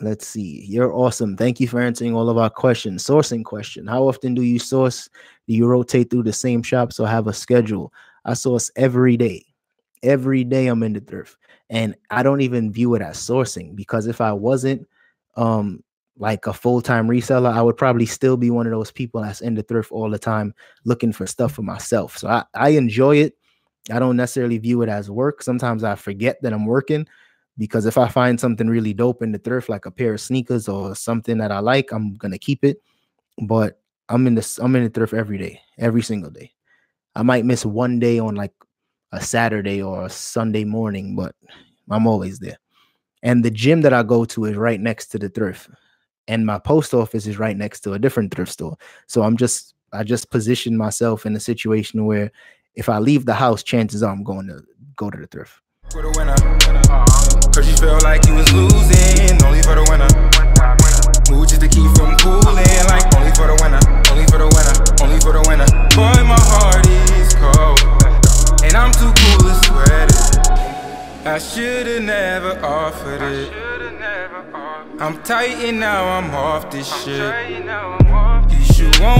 Let's see. You're awesome. Thank you for answering all of our questions. Sourcing question. How often do you source? Do you rotate through the same shops or have a schedule? I source every day. Every day I'm in the thrift. And I don't even view it as sourcing because if I wasn't um like a full-time reseller, I would probably still be one of those people that's in the thrift all the time looking for stuff for myself. So I, I enjoy it. I don't necessarily view it as work. Sometimes I forget that I'm working because if I find something really dope in the thrift, like a pair of sneakers or something that I like, I'm gonna keep it. But I'm in this, I'm in the thrift every day, every single day. I might miss one day on like a Saturday or a Sunday morning, but I'm always there. And the gym that I go to is right next to the thrift. And my post office is right next to a different thrift store. So I'm just I just position myself in a situation where if I leave the house, chances are I'm going to go to the thrift. For the winner. Cause you felt like you was losing, only for the winner. Move just to keep from cooling, like only for the winner, only for the winner, only for the winner. Boy, my heart is cold, and I'm too cool to sweat it. I should've never offered it. I'm tight and now I'm off this shit. You should wanna